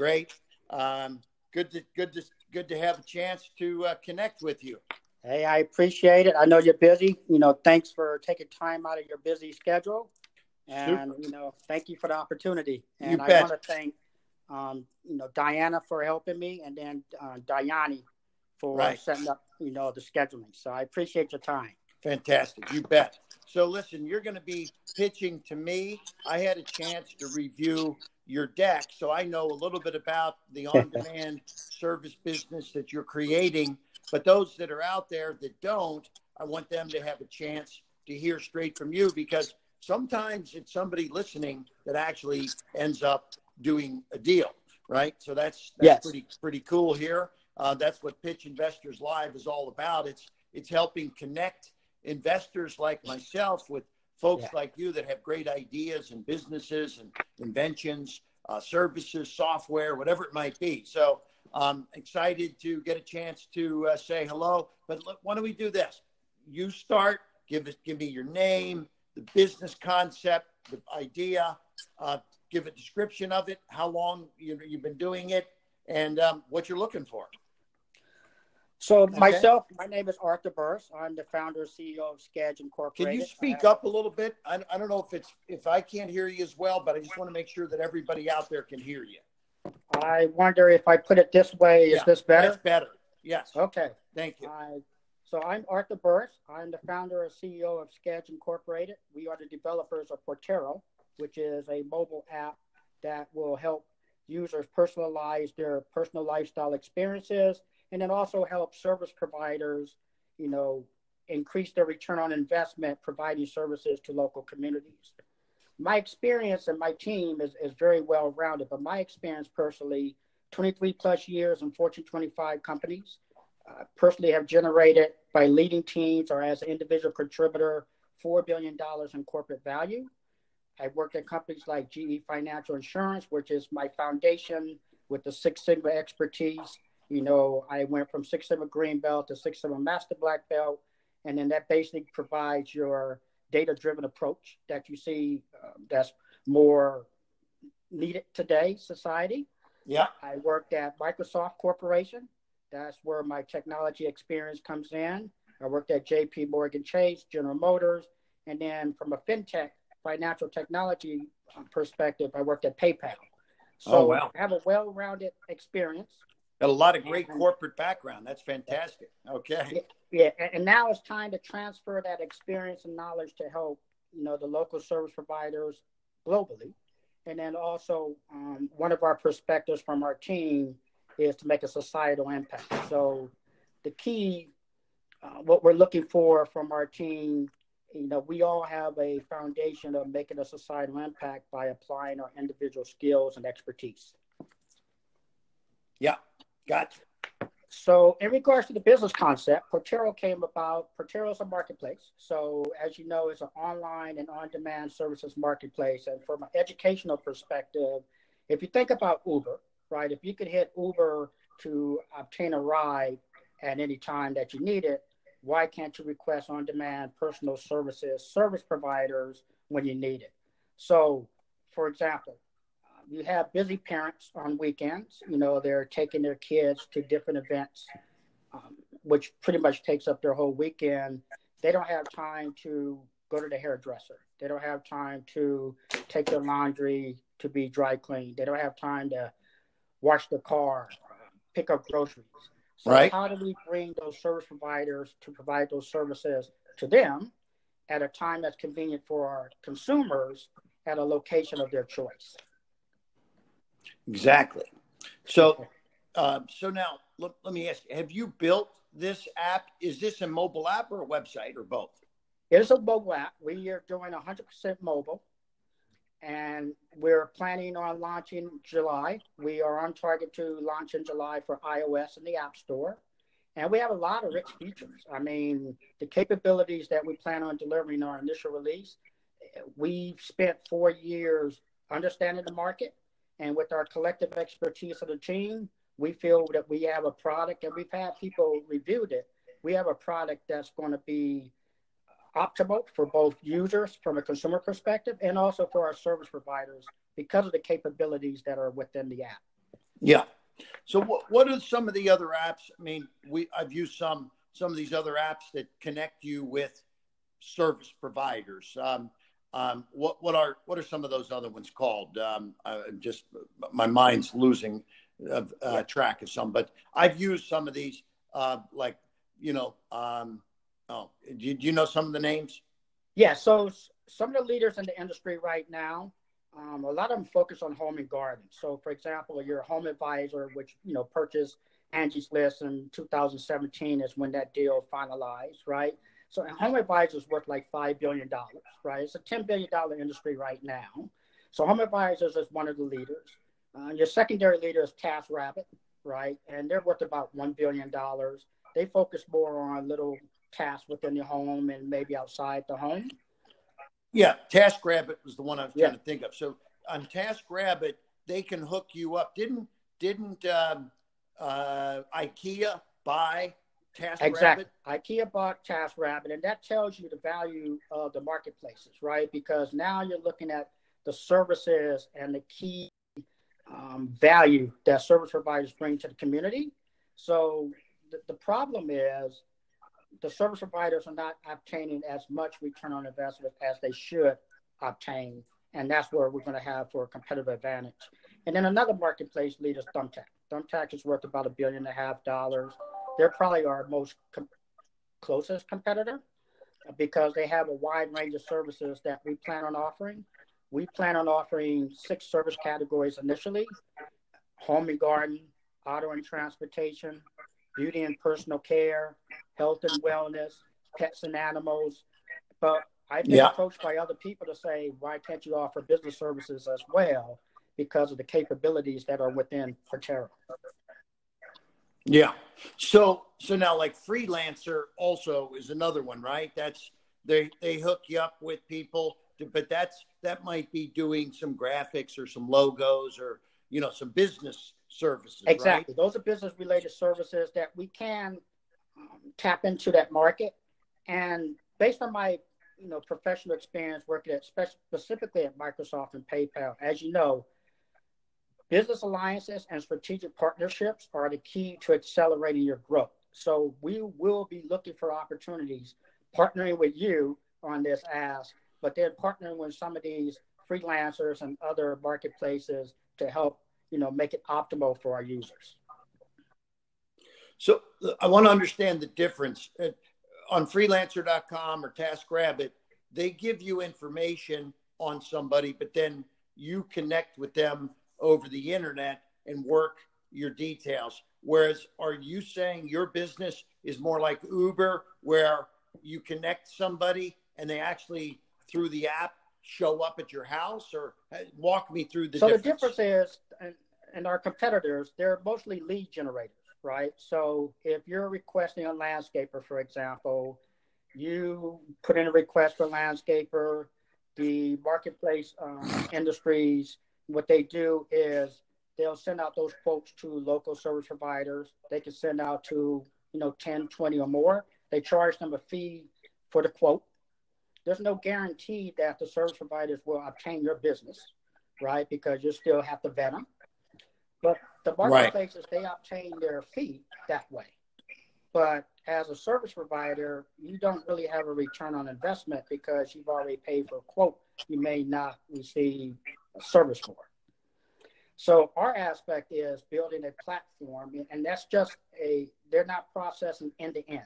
great. Um, good to good to good to have a chance to uh, connect with you. Hey, I appreciate it. I know you're busy. You know, thanks for taking time out of your busy schedule. And Super. you know, thank you for the opportunity. And you I bet. want to thank um, you know Diana for helping me, and then uh, Diane for right. setting up you know the scheduling. So I appreciate your time. Fantastic, you bet. So listen, you're going to be pitching to me. I had a chance to review your deck, so I know a little bit about the on-demand service business that you're creating. But those that are out there that don't, I want them to have a chance to hear straight from you because sometimes it's somebody listening that actually ends up doing a deal, right? So that's that's yes. pretty pretty cool here. Uh, that's what Pitch Investors Live is all about. It's it's helping connect investors like myself with folks yeah. like you that have great ideas and businesses and inventions, uh, services, software, whatever it might be. So I'm excited to get a chance to uh, say hello. But look, why don't we do this? You start. Give us, give me your name, the business concept, the idea. Uh, give a description of it, how long you, you've been doing it, and um, what you're looking for. So okay. myself, my name is Arthur Burris. I'm the founder and CEO of Sketch Incorporated. Can you speak up a little bit? I, I don't know if it's if I can't hear you as well, but I just want to make sure that everybody out there can hear you. I wonder if I put it this way, is this better? That's better. Yes. Okay. Thank you. I, so I'm Arthur Burris. I'm the founder and CEO of Sketch Incorporated. We are the developers of Porteiro, which is a mobile app that will help users personalize their personal lifestyle experiences and then also help service providers, you know, increase their return on investment providing services to local communities. My experience and my team is, is very well rounded, but my experience personally, 23 plus years in Fortune 25 companies, uh, personally have generated by leading teams or as an individual contributor $4 billion in corporate value. I worked at companies like GE Financial Insurance, which is my foundation with the Six Sigma expertise you know, I went from Six Sigma Green Belt to Six Sigma Master Black Belt, and then that basically provides your data-driven approach that you see um, that's more needed today society. Yeah. I worked at Microsoft Corporation. That's where my technology experience comes in. I worked at JP Morgan Chase, General Motors, and then from a fintech financial technology um, perspective, I worked at PayPal. So oh, wow. I have a well-rounded experience. Got a lot of great corporate background. That's fantastic. Okay. Yeah, and now it's time to transfer that experience and knowledge to help you know the local service providers globally, and then also um, one of our perspectives from our team is to make a societal impact. So the key, uh, what we're looking for from our team, you know, we all have a foundation of making a societal impact by applying our individual skills and expertise. Yeah, Gotcha. So, in regards to the business concept, Porteiro came about. Porteiro is a marketplace. So, as you know, it's an online and on demand services marketplace. And from an educational perspective, if you think about Uber, right, if you could hit Uber to obtain a ride at any time that you need it, why can't you request on demand personal services, service providers when you need it? So, for example, you have busy parents on weekends. You know, they're taking their kids to different events, um, which pretty much takes up their whole weekend. They don't have time to go to the hairdresser. They don't have time to take their laundry to be dry cleaned. They don't have time to wash the car, pick up groceries. So right. how do we bring those service providers to provide those services to them at a time that's convenient for our consumers at a location of their choice? Exactly. So, uh, so now let, let me ask you: Have you built this app? Is this a mobile app or a website or both? It is a mobile app. We are doing 100% mobile, and we're planning on launching July. We are on target to launch in July for iOS and the App Store. And we have a lot of rich features. I mean, the capabilities that we plan on delivering our initial release, we've spent four years understanding the market, and with our collective expertise of the team, we feel that we have a product, and we've had people reviewed it. We have a product that's going to be optimal for both users from a consumer perspective and also for our service providers because of the capabilities that are within the app. Yeah. So what what are some of the other apps? I mean, we I've used some some of these other apps that connect you with service providers. Um, um, what what are what are some of those other ones called? Um, uh, just my mind's losing uh, uh, track of some, but I've used some of these, uh, like you know. Um, oh, do you, do you know some of the names? Yeah. So some of the leaders in the industry right now, um, a lot of them focus on home and garden. So, for example, your HomeAdvisor, which you know purchased Angie's List in 2017, is when that deal finalized, right? So home advisors worth like $5 billion, right? It's a $10 billion industry right now. So home advisors is one of the leaders. Uh, your secondary leader is TaskRabbit, right? And they're worth about $1 billion. They focus more on little tasks within the home and maybe outside the home. Yeah, TaskRabbit was the one I was trying yeah. to think of. So on TaskRabbit, they can hook you up. Didn't didn't um, uh, IKEA buy Task exactly. Rabbit? IKEA bought TaskRabbit, and that tells you the value of the marketplaces, right? Because now you're looking at the services and the key um, value that service providers bring to the community. So the, the problem is the service providers are not obtaining as much return on investment as they should obtain. And that's where we're going to have for a competitive advantage. And then another marketplace leader is Thumbtack. Thumbtack is worth about a billion and a half dollars they're probably our most com- closest competitor uh, because they have a wide range of services that we plan on offering. We plan on offering six service categories initially home and garden, auto and transportation, beauty and personal care, health and wellness, pets and animals. But I've been yeah. approached by other people to say, why can't you offer business services as well? Because of the capabilities that are within Porteiro. Yeah. So so now like freelancer also is another one, right? That's they they hook you up with people, to, but that's that might be doing some graphics or some logos or you know some business services. Exactly. Right? Those are business related services that we can um, tap into that market. And based on my you know professional experience working at specifically at Microsoft and PayPal, as you know, Business alliances and strategic partnerships are the key to accelerating your growth. So we will be looking for opportunities, partnering with you on this ask, but then partnering with some of these freelancers and other marketplaces to help, you know, make it optimal for our users. So I want to understand the difference on freelancer.com or TaskRabbit. They give you information on somebody, but then you connect with them over the internet and work your details. Whereas, are you saying your business is more like Uber, where you connect somebody and they actually through the app show up at your house, or uh, walk me through the. So difference. the difference is, and, and our competitors, they're mostly lead generators, right? So if you're requesting a landscaper, for example, you put in a request for a landscaper. The marketplace um, industries what they do is they'll send out those quotes to local service providers. They can send out to, you know, 10, 20 or more. They charge them a fee for the quote. There's no guarantee that the service providers will obtain your business, right? Because you still have to vet them. But the marketplaces, right. they obtain their fee that way. But as a service provider, you don't really have a return on investment because you've already paid for a quote you may not receive service for. So our aspect is building a platform, and that's just a they're not processing end to end.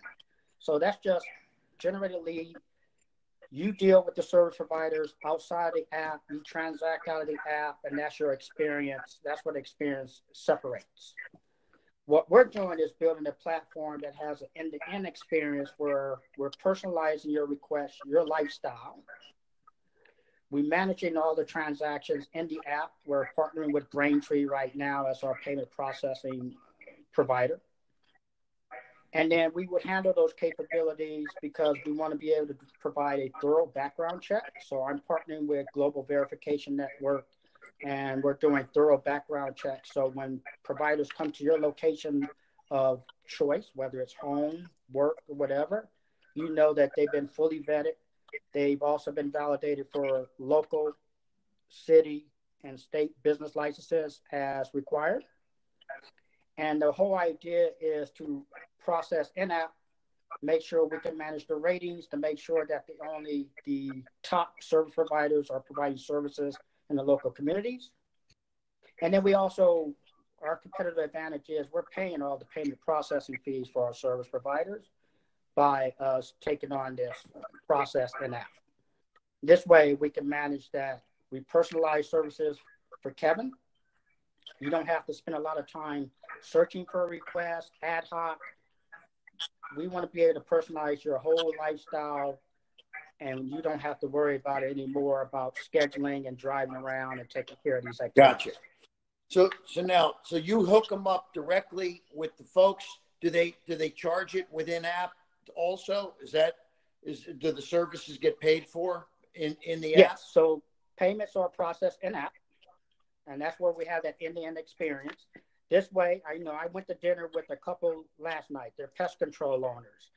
So that's just generate a lead. You deal with the service providers outside the app. You transact out of the app, and that's your experience. That's what experience separates. What we're doing is building a platform that has an end-to-end experience where we're personalizing your request, your lifestyle, we're managing all the transactions in the app. We're partnering with Braintree right now as our payment processing provider. And then we would handle those capabilities because we want to be able to provide a thorough background check. So I'm partnering with Global Verification Network and we're doing thorough background checks. So when providers come to your location of choice, whether it's home, work, or whatever, you know that they've been fully vetted They've also been validated for local, city, and state business licenses as required. And the whole idea is to process in-app, make sure we can manage the ratings, to make sure that the only the top service providers are providing services in the local communities. And then we also, our competitive advantage is we're paying all the payment processing fees for our service providers by us taking on this process in-app. This way we can manage that. We personalize services for Kevin. You don't have to spend a lot of time searching for a request, ad hoc. We want to be able to personalize your whole lifestyle and you don't have to worry about it anymore about scheduling and driving around and taking care of these activities. Gotcha. So, so now, so you hook them up directly with the folks. Do they do they charge it within app also? Is that is do the services get paid for in in the yes, app? So payments are processed in app, and that's where we have that end to end experience. This way, I you know I went to dinner with a couple last night. They're pest control owners,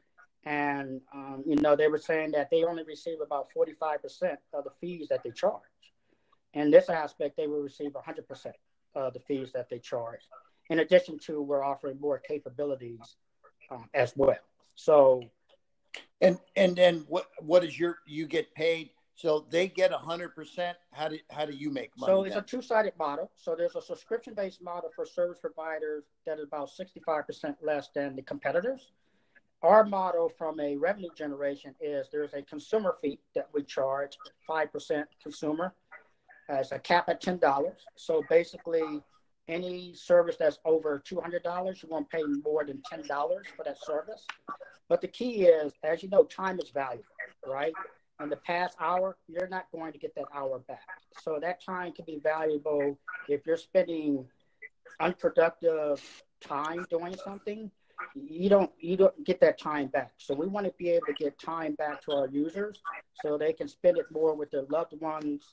and um, you know they were saying that they only receive about forty five percent of the fees that they charge. In this aspect, they will receive hundred percent of the fees that they charge. In addition to, we're offering more capabilities um, as well. So, and and then what what is your you get paid? So they get a hundred percent. How do how do you make money? So it's then? a two sided model. So there's a subscription based model for service providers that is about sixty five percent less than the competitors. Our model from a revenue generation is there's a consumer fee that we charge five percent consumer as a cap at ten dollars. So basically, any service that's over two hundred dollars, you won't pay more than ten dollars for that service. But the key is, as you know, time is valuable, right? In the past hour, you're not going to get that hour back. So that time can be valuable if you're spending unproductive time doing something. You don't you don't get that time back. So we want to be able to get time back to our users so they can spend it more with their loved ones,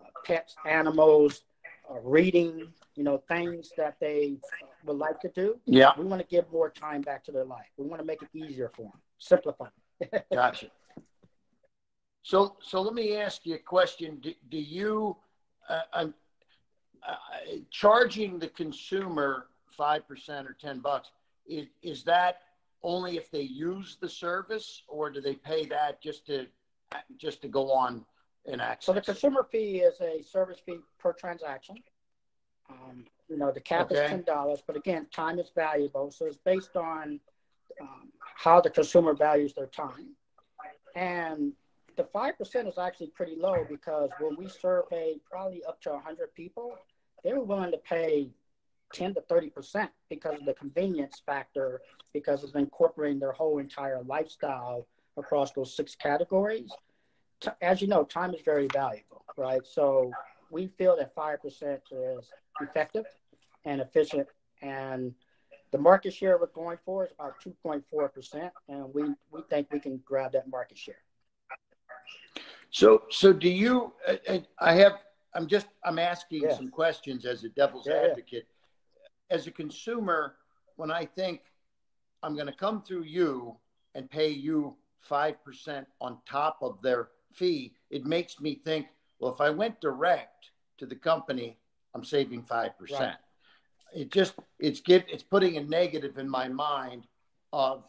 uh, pets, animals, uh, reading, you know, things that they would like to do. Yeah. We want to give more time back to their life. We want to make it easier for them, simplify. Gotcha. So, so let me ask you a question. Do, do you, uh, uh, uh, charging the consumer 5% or 10 bucks, is, is that only if they use the service or do they pay that just to, just to go on and access? So the consumer fee is a service fee per transaction. Um, you know, the cap Okay. is ten dollars, but again, time is valuable, so it's based on um, how the consumer values their time. And the five percent is actually pretty low because when we surveyed probably up to hundred people, they were willing to pay ten to thirty percent because of the convenience factor, because of incorporating their whole entire lifestyle across those six categories. As you know, time is very valuable, right? So we feel that five percent is effective and efficient, and the market share we're going for is about two point four percent, and we we think we can grab that market share. So, so do you? uh, I have. I'm just. I'm asking Yeah. some questions as a devil's Yeah, yeah. advocate. As a consumer, when I think I'm going to come through you and pay you five percent on top of their fee, it makes me think. Well, if I went direct to the company, I'm saving five percent. Right. It just it's get it's putting a negative in my mind of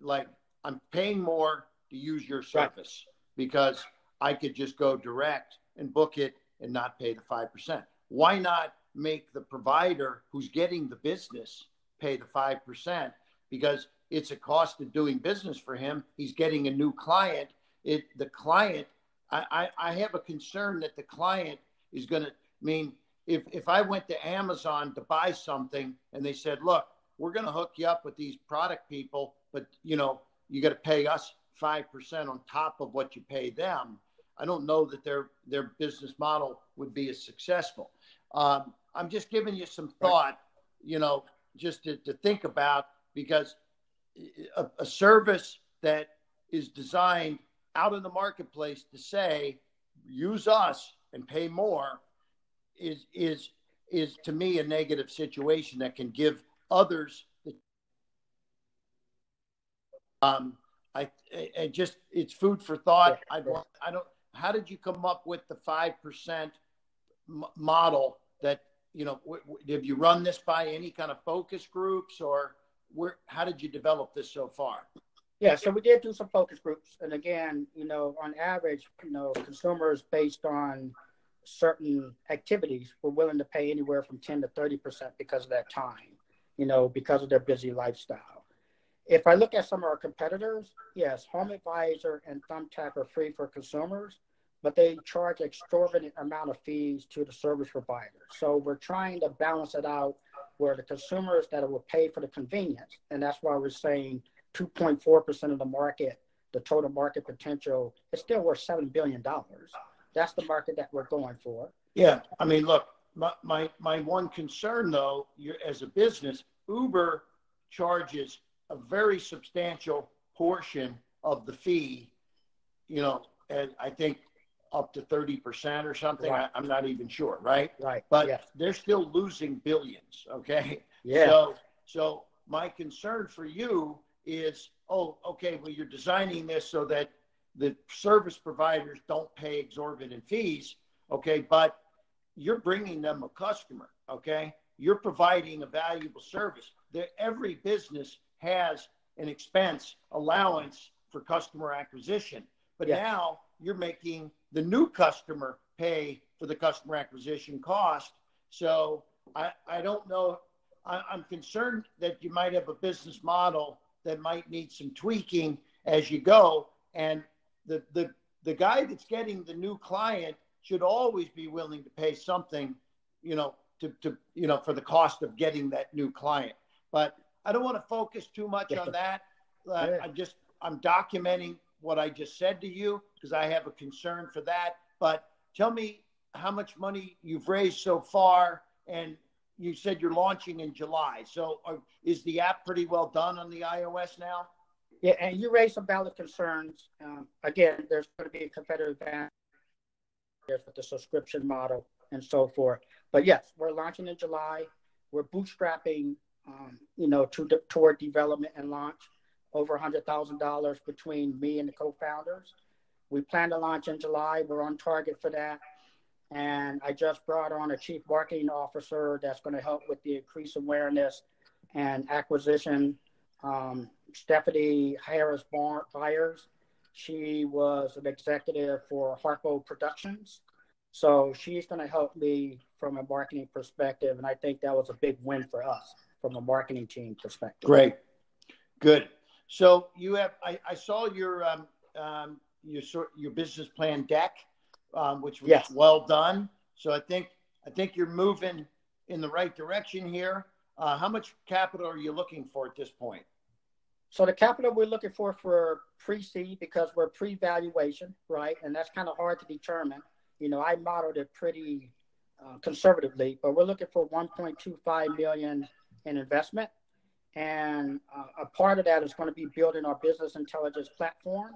like I'm paying more to use your Right. service because I could just go direct and book it and not pay the 5%. Why not make the provider who's getting the business pay the 5%? Because it's a cost of doing business for him. He's getting a new client. It the client, I, I, I have a concern that the client is going to mean if, if I went to Amazon to buy something and they said, look, we're going to hook you up with these product people, but you know, you got to pay us 5% on top of what you pay them. I don't know that their their business model would be as successful. Um, I'm just giving you some thought, you know, just to, to think about because a, a service that is designed out in the marketplace to say use us and pay more is is is to me a negative situation that can give others the um I, I, I just it's food for thought. I want I don't. How did you come up with the five percent model that you know, w- w- have you run this by any kind of focus groups or where, how did you develop this so far? Yeah, so we did do some focus groups. And again, you know, on average, you know, consumers based on certain activities were willing to pay anywhere from 10 to 30% because of that time, you know, because of their busy lifestyle. If I look at some of our competitors, yes, HomeAdvisor and Thumbtack are free for consumers, but they charge exorbitant amount of fees to the service provider. So we're trying to balance it out where the consumers that will pay for the convenience, and that's why we're saying 2.4% of the market, the total market potential, is still worth $7 billion. That's the market that we're going for. Yeah. I mean, look, my, my, my one concern though, you're, as a business, Uber charges a very substantial portion of the fee, you know, and I think up to 30% or something. Right. I, I'm not even sure. Right. Right. But yes. they're still losing billions. Okay. Yeah. So, so my concern for you is, oh, okay, well, you're designing this so that the service providers don't pay exorbitant fees, okay, but you're bringing them a customer, okay? You're providing a valuable service. That every business has an expense allowance for customer acquisition, but Yeah. now you're making the new customer pay for the customer acquisition cost. So I, I don't know. I, I'm concerned that you might have a business model that might need some tweaking as you go. And the, the, the guy that's getting the new client should always be willing to pay something, you know, to, to you know, for the cost of getting that new client. But I don't want to focus too much on that. Uh, Yeah. I'm just I'm documenting what I just said to you because I have a concern for that. But tell me how much money you've raised so far, and you said you're launching in July. So is the app pretty well done on the iOS now? Yeah, and you raised some valid concerns. Um, again, there's going to be a competitive advantage with the subscription model and so forth. But yes, we're launching in July. We're bootstrapping, um, you know, to toward development and launch. Over $100,000 between me and the co-founders. We plan to launch in July. We're on target for that. And I just brought on a chief marketing officer that's going to help with the increased awareness and acquisition. Um, Stephanie Harris Byers, she was an executive for Harpo Productions. So she's going to help me from a marketing perspective. And I think that was a big win for us from a marketing team perspective. Great, good. So you have I, I saw your um, um, your sort your business plan deck, um, which was Yes. well done. So I think I think you're moving in the right direction here. Uh, how much capital are you looking for at this point? So the capital we're looking for for pre-seed because we're pre-valuation, right? And that's kind of hard to determine. You know, I modeled it pretty uh, conservatively, but we're looking for 1.25 million in investment, and uh, a part of that is going to be building our business intelligence platform.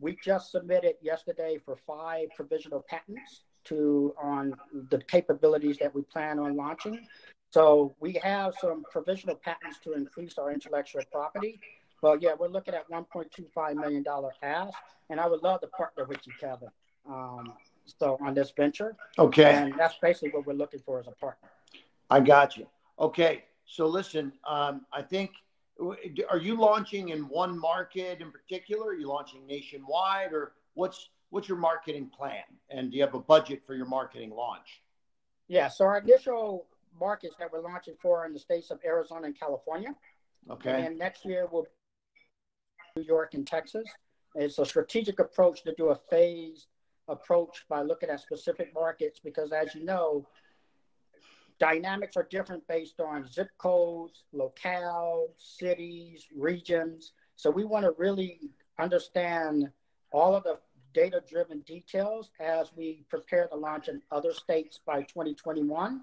We just submitted yesterday for five provisional patents to on the capabilities that we plan on launching. So we have some provisional patents to increase our intellectual property. But yeah, we're looking at 1.25 million dollar ask, and I would love to partner with you, Kevin. Um, so on this venture, Okay, and that's basically what we're looking for as a partner. I got you. Okay, so listen, um, I think are you launching in one market in particular? Are you launching nationwide, or what's what's your marketing plan? And do you have a budget for your marketing launch? Yeah. So our initial markets that we're launching for are in the states of Arizona and California. Okay. And next year we'll New York and Texas. It's a strategic approach to do a phased approach by looking at specific markets because, as you know, dynamics are different based on zip codes, locale, cities, regions. So we want to really understand all of the data driven details as we prepare to launch in other states by 2021.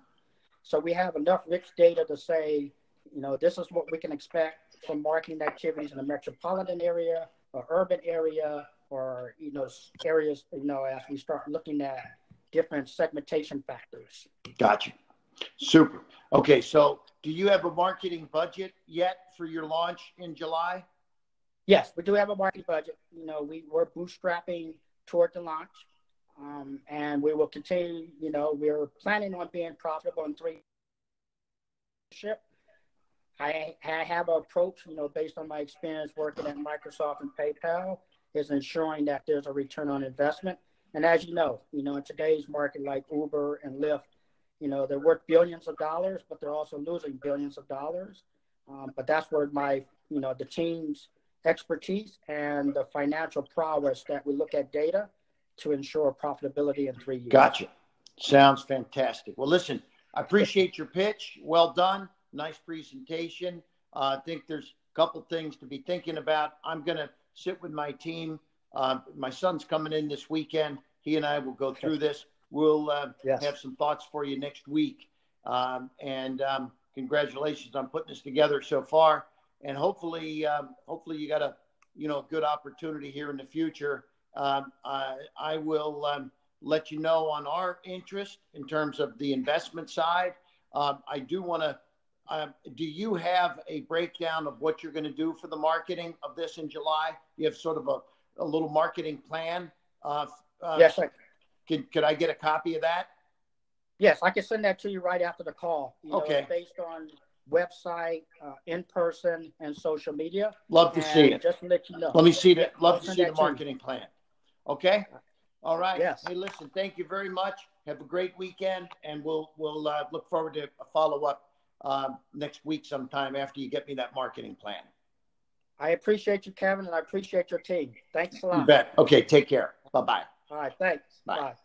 So we have enough rich data to say, you know, this is what we can expect from marketing activities in the metropolitan area or urban area or, you know, areas, you know, as we start looking at different segmentation factors. Gotcha. Super. Okay, so do you have a marketing budget yet for your launch in July? Yes, we do have a marketing budget. You know, we, we're bootstrapping toward the launch. Um, and we will continue, you know, we're planning on being profitable in three ship. I, I have an approach, you know, based on my experience working at Microsoft and PayPal, is ensuring that there's a return on investment. And as you know, you know, in today's market like Uber and Lyft, you know, they're worth billions of dollars, but they're also losing billions of dollars. Um, but that's where my, you know, the team's expertise and the financial prowess that we look at data to ensure profitability in three years. Gotcha. Sounds fantastic. Well, listen, I appreciate your pitch. Well done. Nice presentation. Uh, I think there's a couple things to be thinking about. I'm going to sit with my team. Uh, my son's coming in this weekend. He and I will go through this. We'll uh, yes. have some thoughts for you next week. Um, and um, congratulations on putting this together so far. And hopefully, um, hopefully you got a you know good opportunity here in the future. Um, I, I, will um, let you know on our interest in terms of the investment side. Um, I do want to. do you have a breakdown of what you're going to do for the marketing of this in July? You have sort of a, a little marketing plan. Uh, uh, yes, I, could, could I get a copy of that? Yes, I can send that to you right after the call. You okay. Know, based on website, uh, in person, and social media. Love to and see it. Just to let you know. Let me see that. Love to see the marketing plan. Okay. All right. Yes. Hey, listen. Thank you very much. Have a great weekend, and we'll we'll uh, look forward to a follow up uh, next week sometime after you get me that marketing plan. I appreciate you, Kevin, and I appreciate your team. Thanks a lot. You bet. Okay. Take care. Bye bye. All right. Thanks. Bye. Bye.